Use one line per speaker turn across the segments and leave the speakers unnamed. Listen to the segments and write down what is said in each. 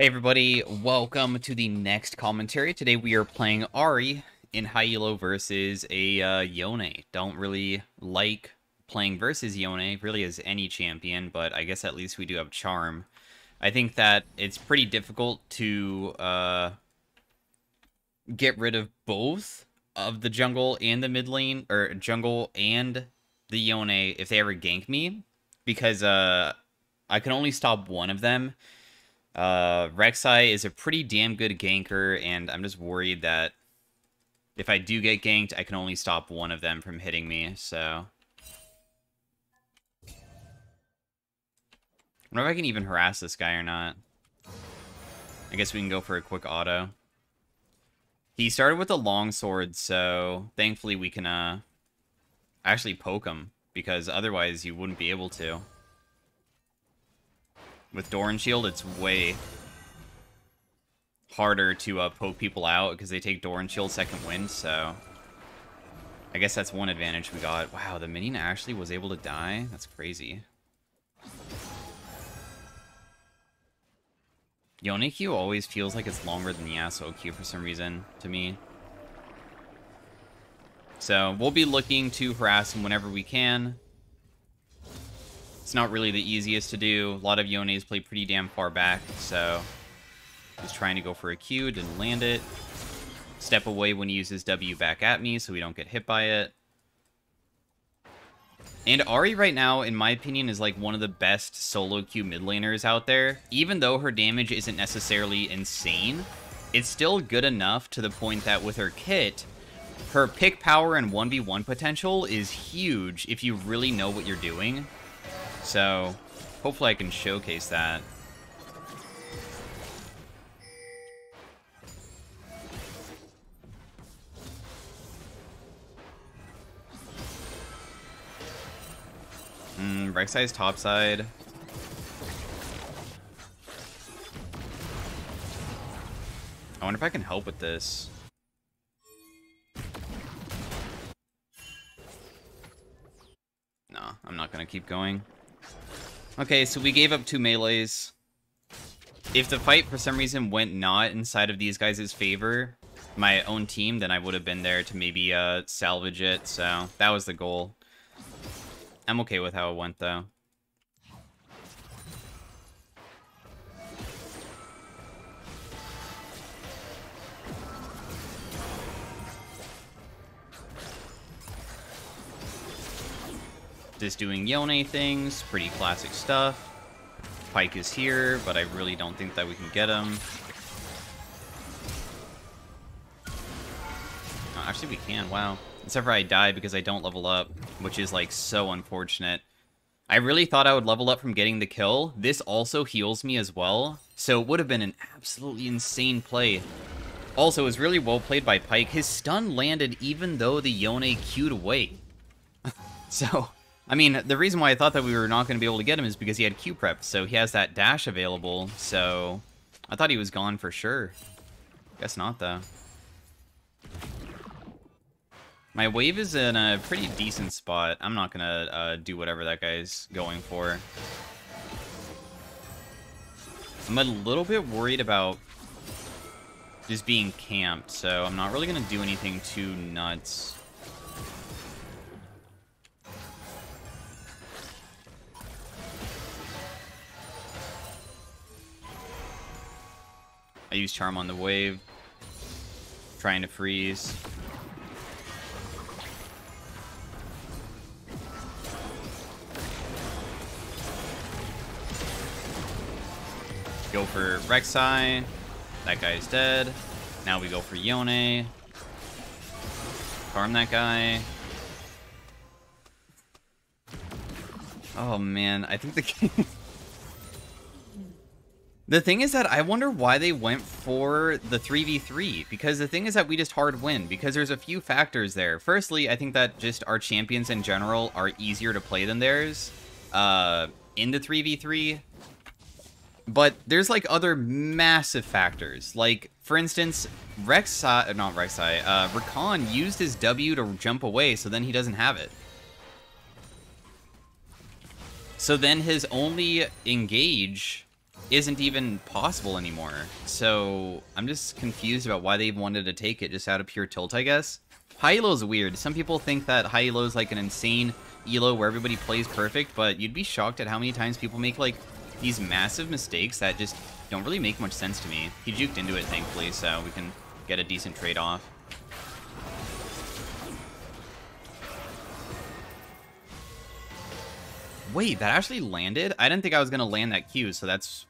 Hey everybody, welcome to the next commentary. Today we are playing Ahri in high elo versus a uh, Yone. Don't really like playing versus Yone, really as any champion, but I guess at least we do have Charm. I think that it's pretty difficult to uh, get rid of both of the jungle and the mid lane, or jungle and the Yone if they ever gank me, because uh, I can only stop one of them, uh, Rek'Sai is a pretty damn good ganker, and I'm just worried that if I do get ganked, I can only stop one of them from hitting me, so... I wonder if I can even harass this guy or not. I guess we can go for a quick auto. He started with a long sword, so thankfully we can uh, actually poke him, because otherwise you wouldn't be able to. With Doran Shield, it's way harder to uh, poke people out because they take Doran Shield second wind, so... I guess that's one advantage we got. Wow, the minion actually was able to die? That's crazy. Yone Q always feels like it's longer than the Yasuo Q for some reason, to me. So, we'll be looking to harass him whenever we can. It's not really the easiest to do. A lot of Yones play pretty damn far back, so... He's trying to go for a Q, didn't land it. Step away when he uses W back at me so we don't get hit by it. And Ahri right now, in my opinion, is like one of the best solo queue mid laners out there. Even though her damage isn't necessarily insane, it's still good enough to the point that with her kit, her pick power and 1v1 potential is huge if you really know what you're doing. So, hopefully I can showcase that. Mm, Rek'Sai's topside. I wonder if I can help with this. No, I'm not gonna keep going. Okay, so we gave up two melees. If the fight for some reason went not inside of these guys' favor, my own team, then I would have been there to maybe uh, salvage it, so that was the goal. I'm okay with how it went, though. Just doing Yone things, pretty classic stuff. Pyke is here, but I really don't think that we can get him. Actually, we can, wow. Except for I die because I don't level up, which is, like, so unfortunate. I really thought I would level up from getting the kill. This also heals me as well, so it would have been an absolutely insane play. Also, it was really well played by Pyke. His stun landed even though the Yone queued away. so, I mean, the reason why I thought that we were not going to be able to get him is because he had Q prep, so he has that dash available, so I thought he was gone for sure. Guess not, though. My wave is in a pretty decent spot. I'm not going to uh, do whatever that guy's going for. I'm a little bit worried about just being camped, so I'm not really going to do anything too nuts. I use Charm on the wave. Trying to freeze. Go for Rek'Sai. That guy's dead. Now we go for Yone. Farm that guy. Oh man, I think the game... The thing is that I wonder why they went for the 3v3, because the thing is that we just hard win, because there's a few factors there. Firstly, I think that just our champions in general are easier to play than theirs uh, in the 3v3. But there's like other massive factors. Like, for instance, Rek'Sai, uh, not Rek'Sai, uh, Rakan used his W to jump away, so then he doesn't have it. So then his only engage isn't even possible anymore. So I'm just confused about why they wanted to take it just out of pure tilt, I guess. High elo is weird. Some people think that high elo is like an insane elo where everybody plays perfect, but you'd be shocked at how many times people make like these massive mistakes that just don't really make much sense to me. He juked into it, thankfully, so we can get a decent trade-off. Wait, that actually landed? I didn't think I was going to land that Q, so that's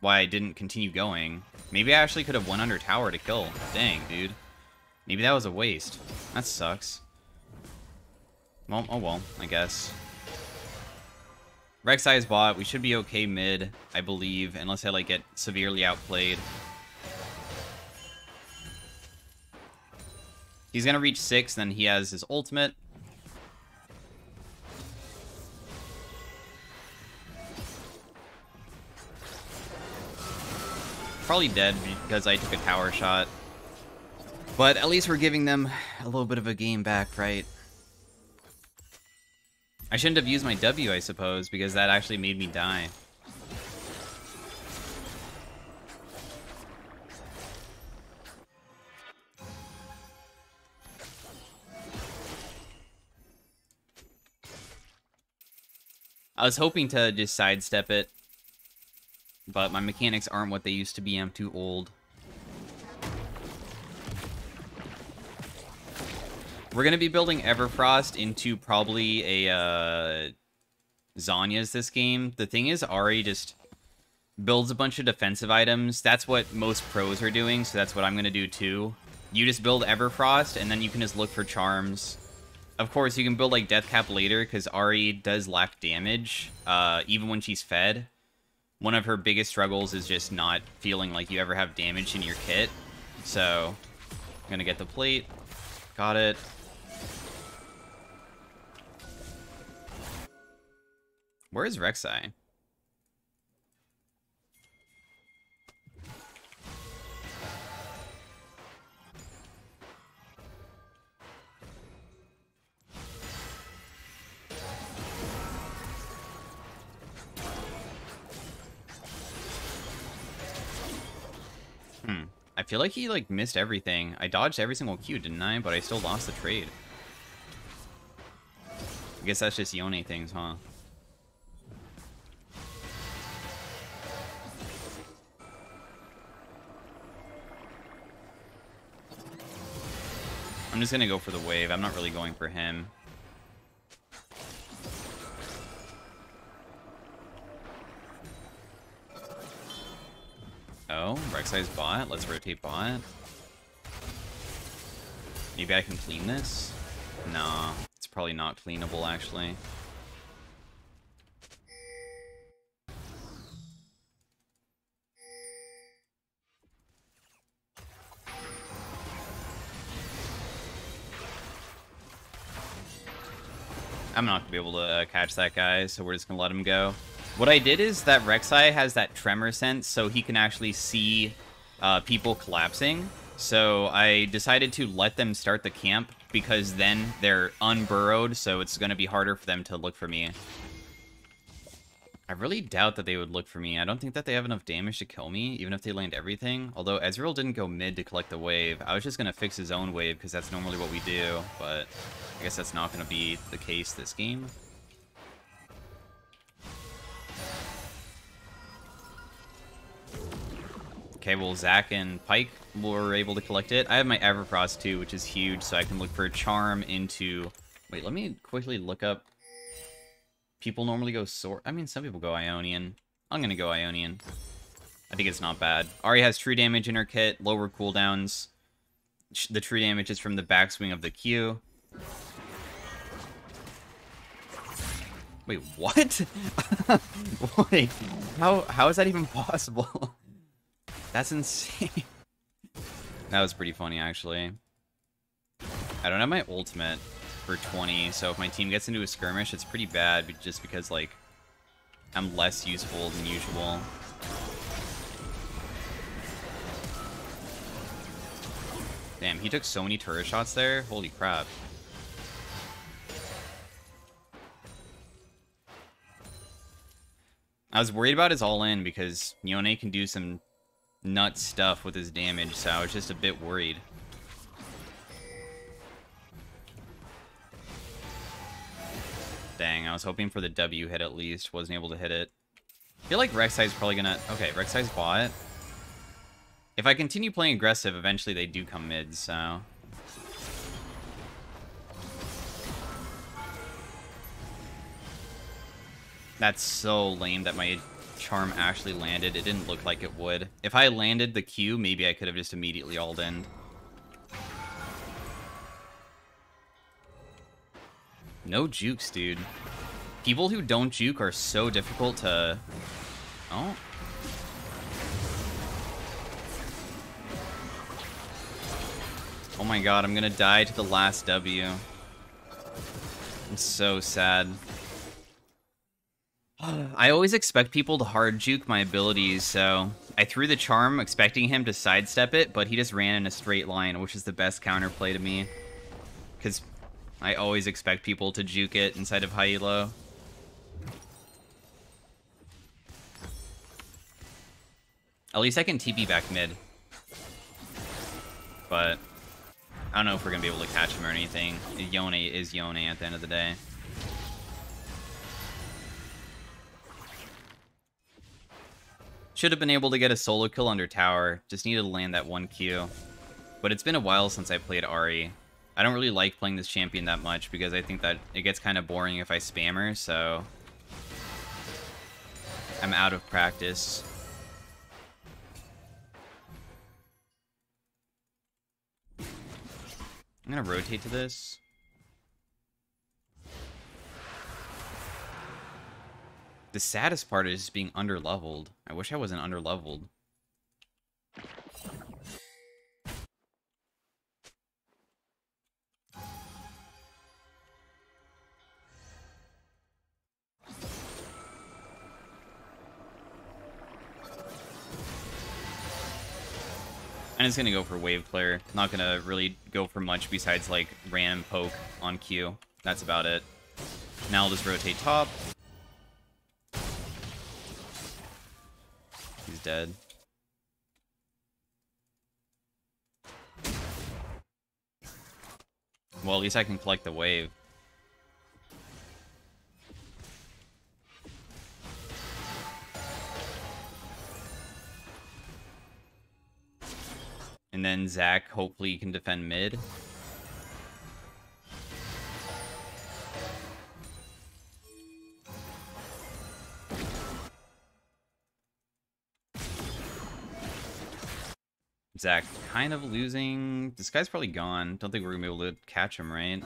why I didn't continue going. Maybe I actually could have went under tower to kill. Dang, dude. Maybe that was a waste. That sucks. Well, oh well, I guess. Rek'Sai is bot. We should be okay mid, I believe, unless I, like, get severely outplayed. He's gonna reach 6, then he has his ultimate. Probably dead because I took a tower shot. But at least we're giving them a little bit of a game back, right? I shouldn't have used my W, I suppose, because that actually made me die. I was hoping to just sidestep it, but my mechanics aren't what they used to be. I'm too old. We're going to be building Everfrost into probably a uh, Zhonya's this game. The thing is, Ahri just builds a bunch of defensive items. That's what most pros are doing, so that's what I'm going to do too. You just build Everfrost, and then you can just look for charms. Of course, you can build like Deathcap later, because Ahri does lack damage, uh, even when she's fed one of her biggest struggles is just not feeling like you ever have damage in your kit. So, I'm gonna get the plate. Got it. Where is Rek'Sai? Feel like he, like, missed everything. I dodged every single Q, didn't I? But I still lost the trade. I guess that's just Yone things, huh? I'm just gonna go for the wave. I'm not really going for him. Rek'Sai's bot. Let's rotate bot. Maybe I can clean this? Nah, it's probably not cleanable, actually. I'm not gonna be able to catch that guy, so we're just gonna let him go. What I did is that Rek'Sai has that tremor sense, so he can actually see uh, people collapsing. So I decided to let them start the camp, because then they're unburrowed, so it's going to be harder for them to look for me. I really doubt that they would look for me. I don't think that they have enough damage to kill me, even if they land everything. Although Ezreal didn't go mid to collect the wave. I was just going to fix his own wave, because that's normally what we do. But I guess that's not going to be the case this game. Okay, well, Zac and Pyke were able to collect it. I have my Everfrost too, which is huge, so I can look for a Charm into... Wait, let me quickly look up... People normally go Sword... I mean, some people go Ionian. I'm gonna go Ionian. I think it's not bad. Ahri has true damage in her kit, lower cooldowns. The true damage is from the backswing of the Q. Wait, what? Wait, how how is that even possible? That's insane. that was pretty funny, actually. I don't have my ultimate for 20, so if my team gets into a skirmish, it's pretty bad just because, like, I'm less useful than usual. Damn, he took so many turret shots there. Holy crap. I was worried about his all-in because Yone can do some nut stuff with his damage, so I was just a bit worried. Dang, I was hoping for the W hit at least. Wasn't able to hit it. I feel like Rek'Sai's probably gonna... Okay, Rek'Sai's bot. If I continue playing aggressive, eventually they do come mid, so... That's so lame that my charm actually landed. It didn't look like it would. If I landed the Q, maybe I could have just immediately all in. No jukes, dude. People who don't juke are so difficult to... Oh. Oh my god, I'm gonna die to the last W. I'm so sad. I always expect people to hard juke my abilities, so I threw the charm expecting him to sidestep it, but he just ran in a straight line, which is the best counterplay to me. Because I always expect people to juke it inside of high elo. At least I can TP back mid. But I don't know if we're going to be able to catch him or anything. Yone is Yone at the end of the day. Should have been able to get a solo kill under tower. Just needed to land that one Q. But it's been a while since I played Ahri. I don't really like playing this champion that much because I think that it gets kind of boring if I spam her, so... I'm out of practice. I'm gonna rotate to this. The saddest part is just being underleveled. I wish I wasn't underleveled. I'm just gonna go for wave player. Not gonna really go for much besides like random poke on Q. That's about it. Now I'll just rotate top. He's dead. Well, at least I can collect the wave. And then Zac hopefully can defend mid. Zac kind of losing. This guy's probably gone. Don't think we're gonna be able to catch him, right?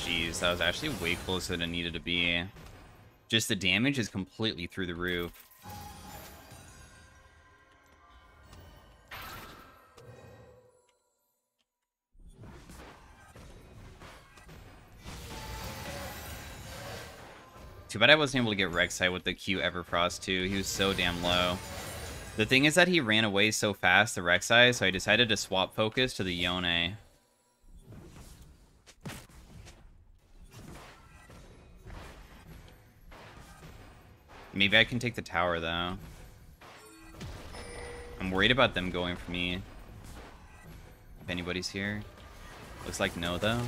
Jeez, that was actually way closer than it needed to be. Just the damage is completely through the roof. Too bad I wasn't able to get Rek'Sai with the Q Everfrost too. He was so damn low. The thing is that he ran away so fast, the Rek'Sai, so I decided to swap focus to the Yone. Maybe I can take the tower, though. I'm worried about them going for me. If anybody's here. Looks like no, though.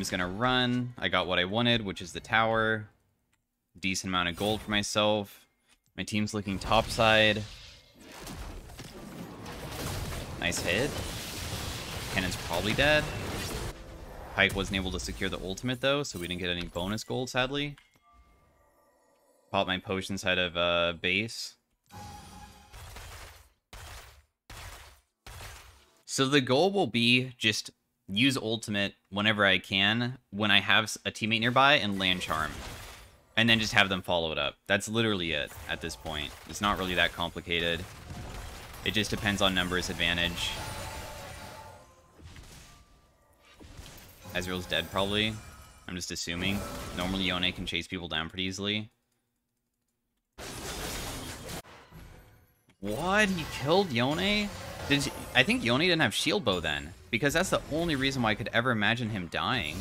I'm just gonna run. I got what I wanted, which is the tower. Decent amount of gold for myself. My team's looking topside. Nice hit. Cannon's probably dead. Pyke wasn't able to secure the ultimate, though, so we didn't get any bonus gold, sadly. Pop my potion side of uh, base. So the goal will be just use ultimate whenever I can when I have a teammate nearby and land charm. And then just have them follow it up. That's literally it at this point. It's not really that complicated. It just depends on numbers advantage. Ezreal's dead, probably. I'm just assuming. Normally, Yone can chase people down pretty easily. What? He killed Yone? Did I think Yone didn't have shield bow then? Because that's the only reason why I could ever imagine him dying.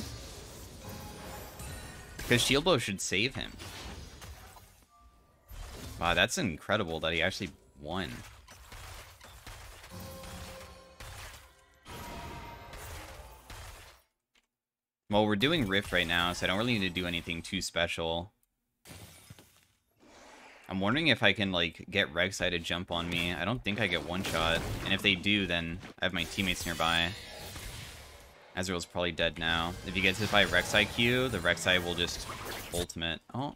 Because shield bow should save him. Wow, that's incredible that he actually won. Well, we're doing Rift right now, so I don't really need to do anything too special. I'm wondering if I can, like, get Rek'Sai to jump on me. I don't think I get one shot. And if they do, then I have my teammates nearby. Ezreal's probably dead now. If he gets hit by Rek'Sai Q, the Rek'Sai will just ultimate. Oh.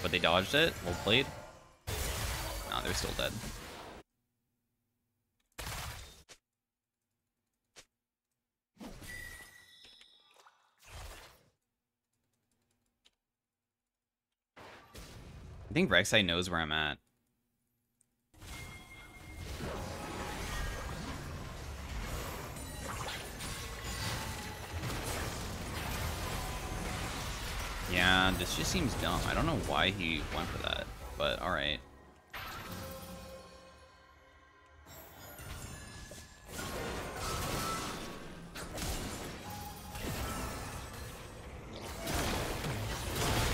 But they dodged it. Well played. No, they're still dead. Think Rek'Sai knows where I'm at. Yeah, this just seems dumb. I don't know why he went for that, but alright.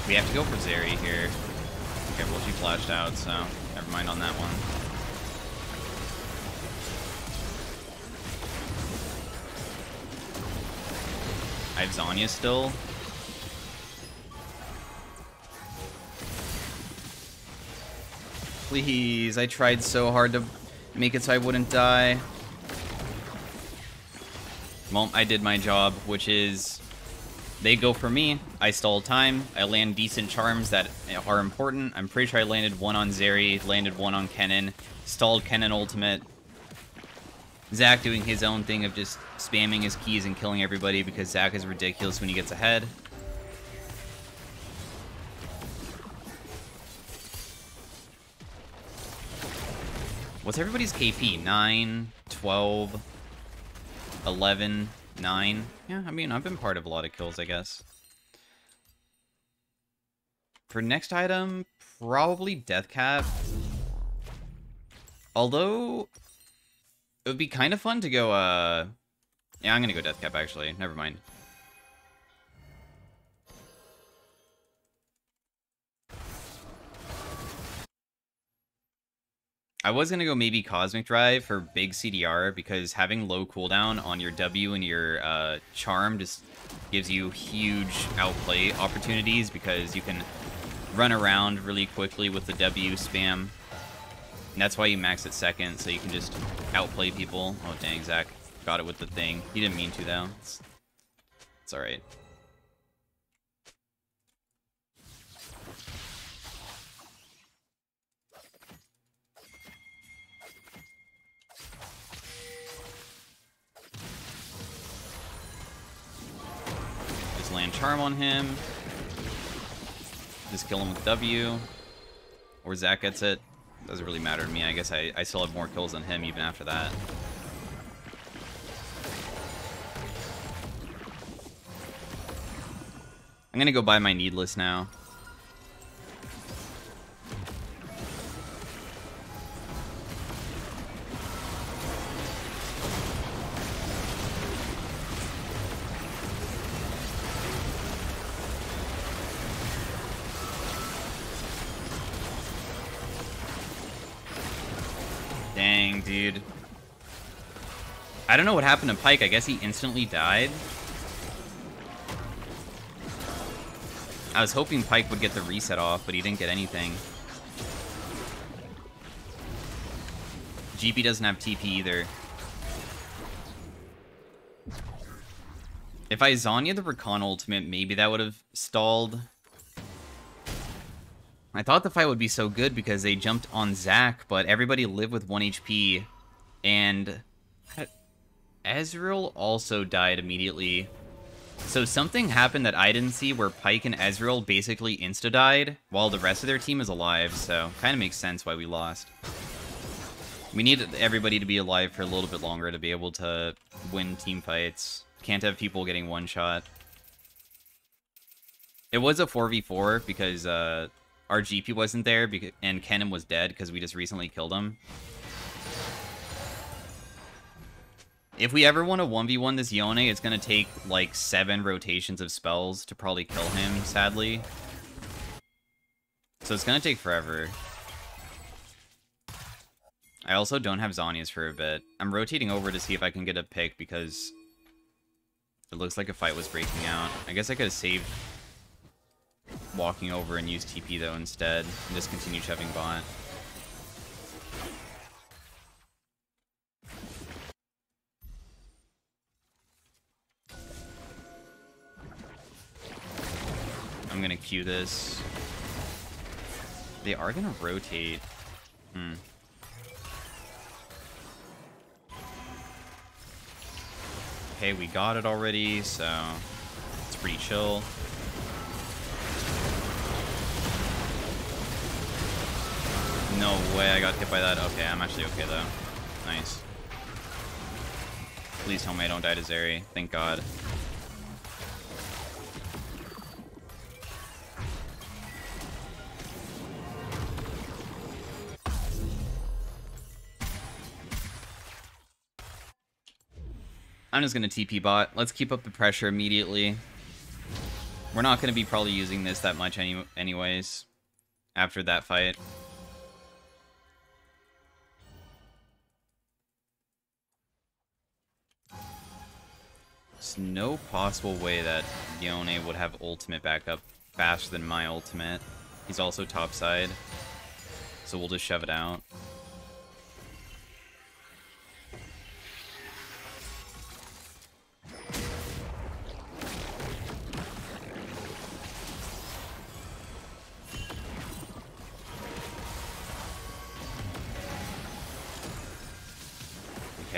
We have to go for Zeri here. Okay, well, she flashed out, so never mind on that one. I have Zhonya still. Please, I tried so hard to make it so I wouldn't die. Well, I did my job, which is they go for me. I stall time. I land decent charms that are important. I'm pretty sure I landed one on Zeri, landed one on Kennen, stalled Kennen ultimate. Zac doing his own thing of just spamming his keys and killing everybody because Zac is ridiculous when he gets ahead. What's everybody's KP? 9, 12, 11, Nine. Yeah, I mean, I've been part of a lot of kills, I guess. For next item, probably Death Cap. Although, it would be kind of fun to go, uh... Yeah, I'm gonna go Death Cap, actually. Never mind. I was going to go maybe Cosmic Drive for big CDR because having low cooldown on your W and your uh, Charm just gives you huge outplay opportunities because you can run around really quickly with the W spam. And that's why you max it second, so you can just outplay people. Oh, dang, Zac got it with the thing. He didn't mean to, though. It's, it's alright. Land charm on him. Just kill him with W. Or Zac gets it. Doesn't really matter to me. I guess I, I still have more kills than him even after that. I'm gonna go buy my Needless now. I don't know what happened to Pyke. I guess he instantly died. I was hoping Pyke would get the reset off, but he didn't get anything. GP doesn't have TP either. If I Zhonya the Recon ultimate, maybe that would have stalled. I thought the fight would be so good because they jumped on Zac, but everybody lived with 1 HP, and Ezreal also died immediately. So something happened that I didn't see where Pyke and Ezreal basically insta-died, while the rest of their team is alive, so kind of makes sense why we lost. We need everybody to be alive for a little bit longer to be able to win team fights. Can't have people getting one shot. It was a 4v4 because uh, our GP wasn't there and Kennen was dead because we just recently killed him. If we ever want to 1v1 this Yone, it's going to take like seven rotations of spells to probably kill him, sadly. So it's going to take forever. I also don't have Zhonya's for a bit. I'm rotating over to see if I can get a pick because it looks like a fight was breaking out. I guess I could have saved walking over and used TP though instead, and just continue shoving bot. I'm gonna queue this. They are gonna rotate. Hmm. Okay, we got it already, so it's pretty chill. No way I got hit by that. Okay, I'm actually okay though. Nice. Please tell me I don't die to Zeri. Thank God. I'm just going to TP bot. Let's keep up the pressure immediately. We're not going to be probably using this that much any anyways after that fight. There's no possible way that Yone would have ultimate backup faster than my ultimate. He's also topside. So we'll just shove it out.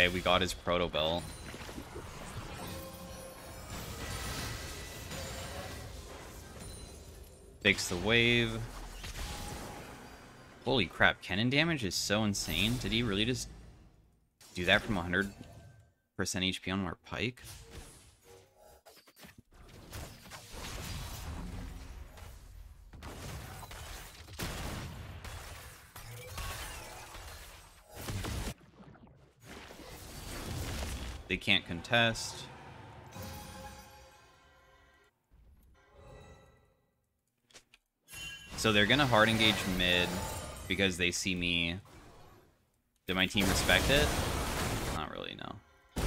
Okay, we got his Protobelt. Fix the wave. Holy crap, cannon damage is so insane. Did he really just do that from 100% HP on our Pyke? They can't contest. So they're gonna hard engage mid because they see me. Did my team respect it? Not really, no. I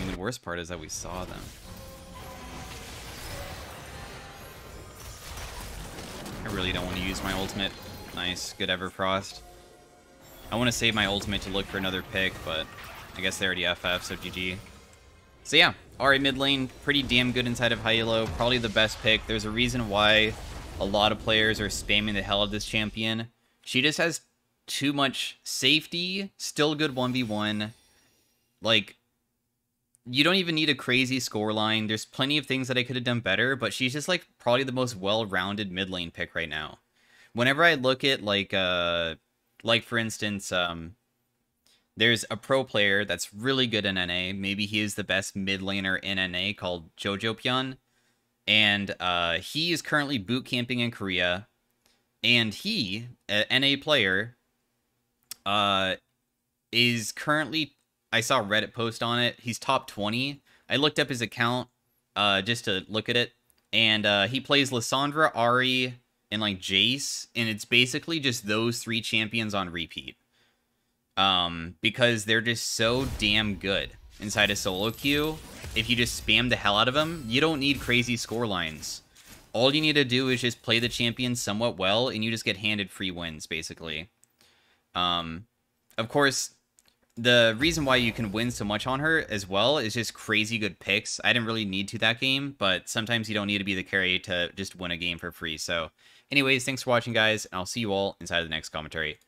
mean, the worst part is that we saw them. I really don't want to use my ultimate. Nice, good Everfrost. I want to save my ultimate to look for another pick, but I guess they already FF, so GG. So yeah, Ahri mid lane, pretty damn good inside of elo. Probably the best pick. There's a reason why a lot of players are spamming the hell of this champion. She just has too much safety, still good 1v1. Like, you don't even need a crazy score line. There's plenty of things that I could have done better, but she's just like probably the most well-rounded mid lane pick right now. Whenever I look at like uh like for instance, um there's a pro player that's really good in NA. Maybe he is the best mid laner in NA called Jojo Pyun. And uh, he is currently boot camping in Korea. And he, an NA player, uh, is currently, I saw a Reddit post on it. He's top 20. I looked up his account uh, just to look at it. And uh, he plays Lissandra, Ahri, and like Jace. And it's basically just those three champions on repeat um, because they're just so damn good inside a solo queue. If you just spam the hell out of them, you don't need crazy score lines. All you need to do is just play the champion somewhat well, and you just get handed free wins, basically. Um, of course, the reason why you can win so much on her as well is just crazy good picks. I didn't really need to that game, but sometimes you don't need to be the carry to just win a game for free. So anyways, thanks for watching, guys, and I'll see you all inside of the next commentary.